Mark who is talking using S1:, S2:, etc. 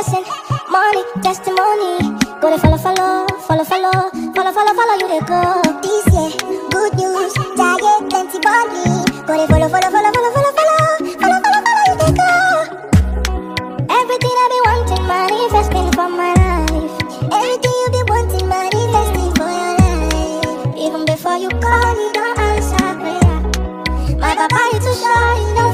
S1: blessing, money, testimony. Go to follow, follow, follow, follow, follow, follow, follow you they go.
S2: This year, good news, diet, plenty body. Gonna follow, follow, follow, follow, follow, follow, follow, follow, follow you they go.
S1: Everything I be wanting, manifesting for my life.
S2: Everything you be wanting, manifesting for your life.
S1: Even before you call, you don't answer prayer. My papa is too shy, you know.